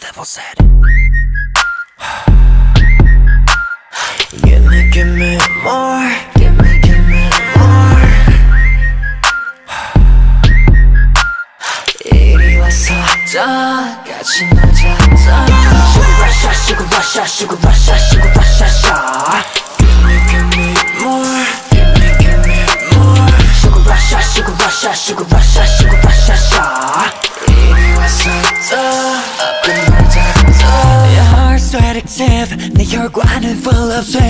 devil said Give me, give me more Give me, give me more 이리 와서 다 같이 놀자 Sugar rush, sugar rush, sugar rush, sugar rush, sugar Give me, give me more Give me, give me more Sugar rush, sugar rush, sugar rush, 끝내자 다 Your heart's so addictive 내 혈관은 full of sweat